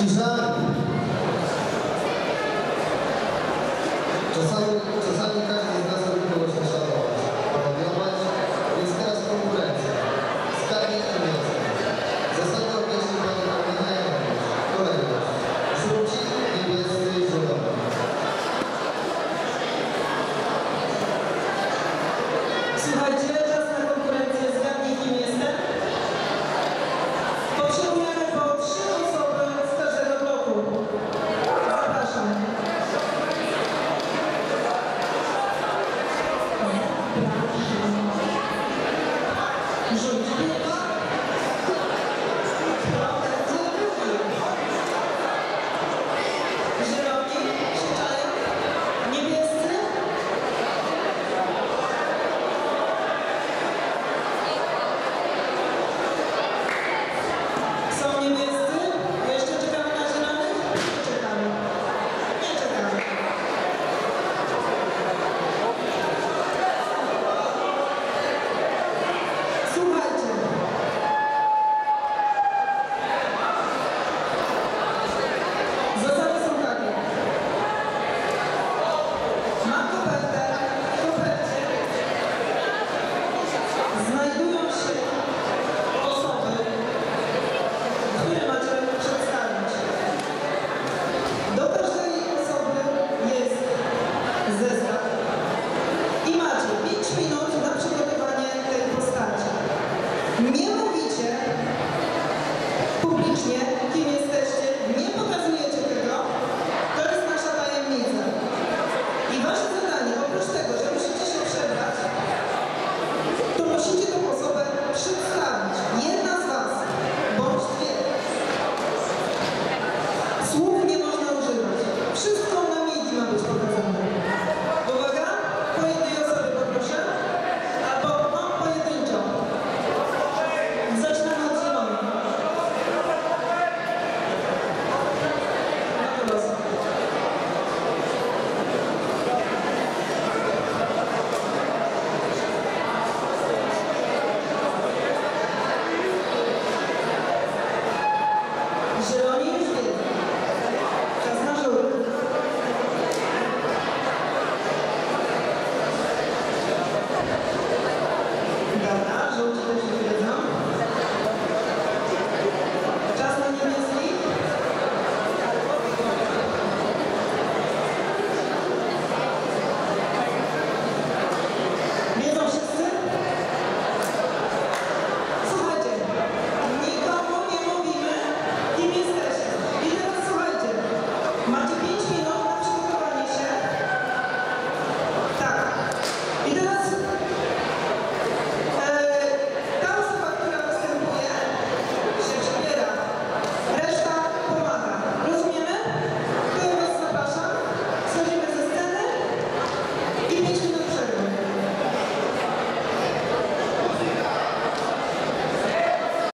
batizar